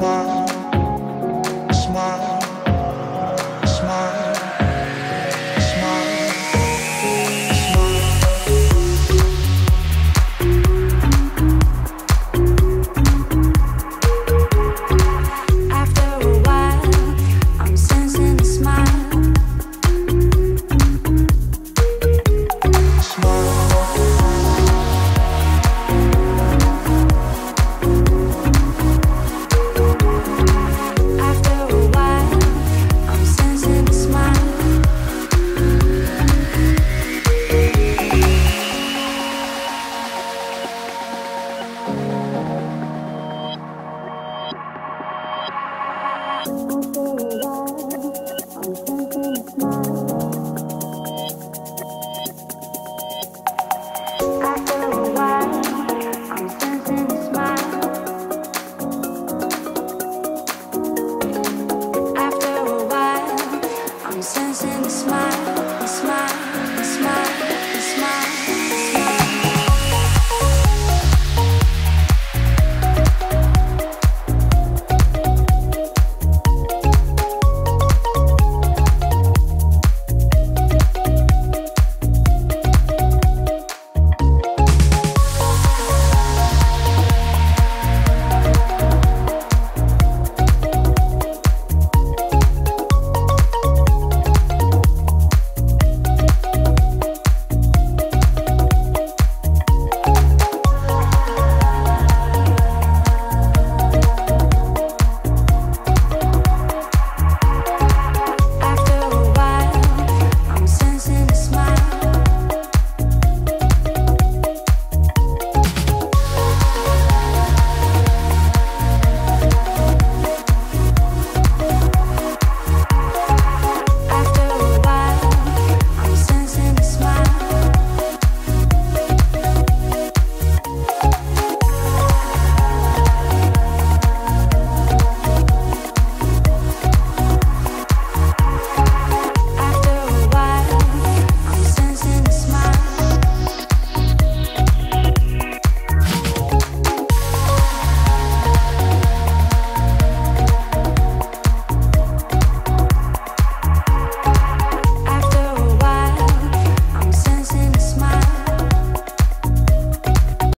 smile. I'm feeling, I'm.